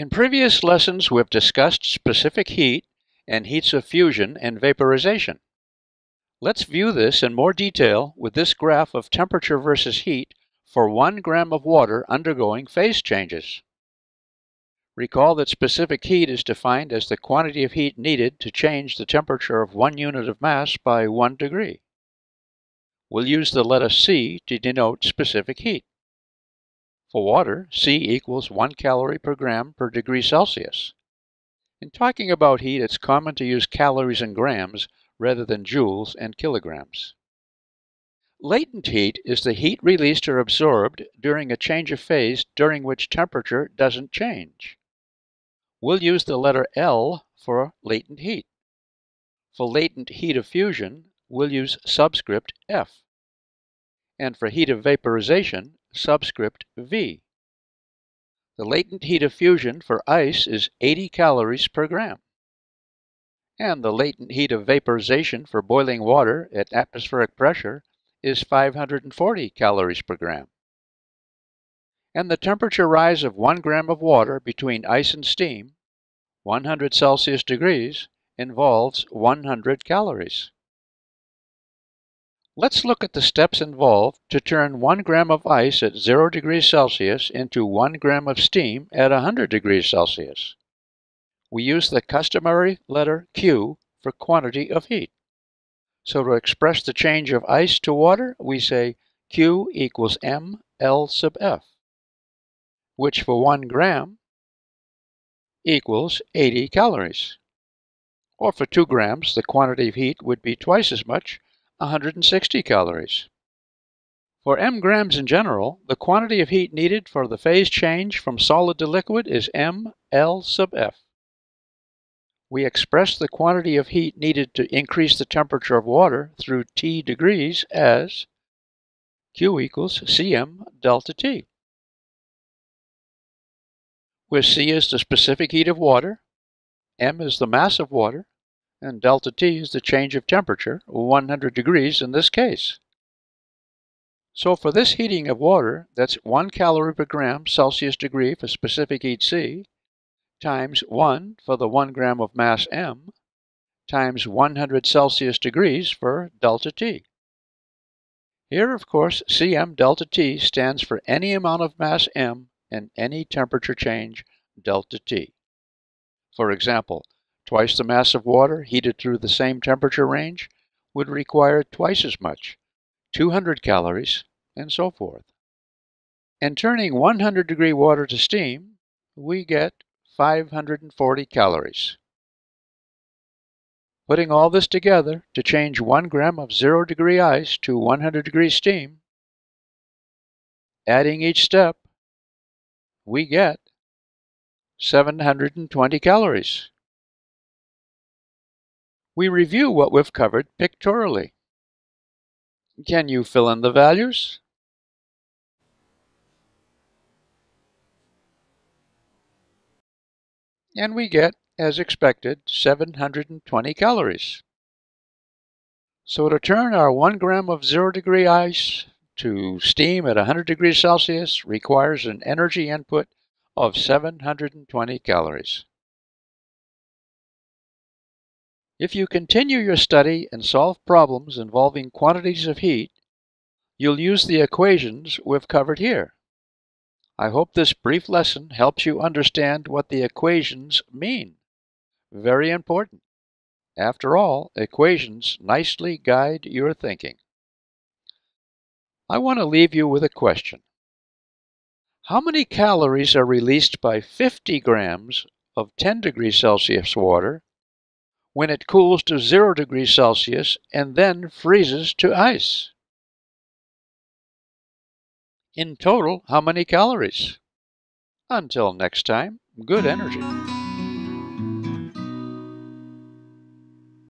In previous lessons, we've discussed specific heat and heats of fusion and vaporization. Let's view this in more detail with this graph of temperature versus heat for one gram of water undergoing phase changes. Recall that specific heat is defined as the quantity of heat needed to change the temperature of one unit of mass by one degree. We'll use the letter C to denote specific heat. For water, C equals 1 calorie per gram per degree Celsius. In talking about heat, it's common to use calories and grams rather than joules and kilograms. Latent heat is the heat released or absorbed during a change of phase during which temperature doesn't change. We'll use the letter L for latent heat. For latent heat of fusion, we'll use subscript F. And for heat of vaporization, subscript V. The latent heat of fusion for ice is 80 calories per gram. And the latent heat of vaporization for boiling water at atmospheric pressure is 540 calories per gram. And the temperature rise of 1 gram of water between ice and steam, 100 Celsius degrees, involves 100 calories. Let's look at the steps involved to turn 1 gram of ice at 0 degrees Celsius into 1 gram of steam at 100 degrees Celsius. We use the customary letter Q for quantity of heat. So to express the change of ice to water, we say Q equals M L sub F, which for 1 gram equals 80 calories. Or for 2 grams, the quantity of heat would be twice as much, 160 calories. For m grams in general, the quantity of heat needed for the phase change from solid to liquid is m L sub F. We express the quantity of heat needed to increase the temperature of water through T degrees as Q equals Cm delta T, where C is the specific heat of water, M is the mass of water, and delta T is the change of temperature, 100 degrees in this case. So for this heating of water, that's 1 calorie per gram Celsius degree for specific heat C, times 1 for the 1 gram of mass M, times 100 Celsius degrees for delta T. Here, of course, Cm delta T stands for any amount of mass M and any temperature change delta T. For example, Twice the mass of water heated through the same temperature range would require twice as much, 200 calories, and so forth. And turning 100 degree water to steam, we get 540 calories. Putting all this together to change 1 gram of 0 degree ice to 100 degree steam, adding each step, we get 720 calories we review what we've covered pictorially. Can you fill in the values? And we get, as expected, 720 calories. So to turn our 1 gram of 0 degree ice to steam at 100 degrees Celsius requires an energy input of 720 calories. If you continue your study and solve problems involving quantities of heat, you'll use the equations we've covered here. I hope this brief lesson helps you understand what the equations mean. Very important. After all, equations nicely guide your thinking. I want to leave you with a question. How many calories are released by 50 grams of 10 degrees Celsius water when it cools to 0 degrees Celsius and then freezes to ice. In total, how many calories? Until next time, good energy.